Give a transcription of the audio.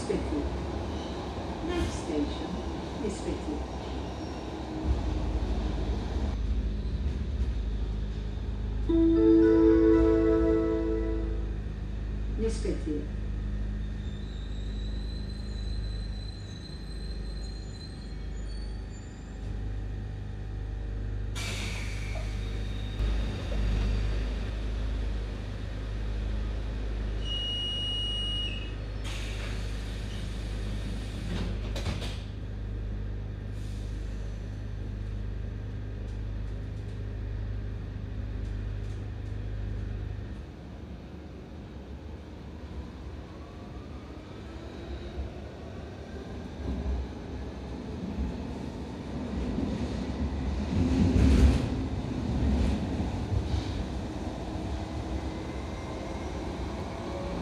Nispeti. Next station, Nispeti. Nispeti.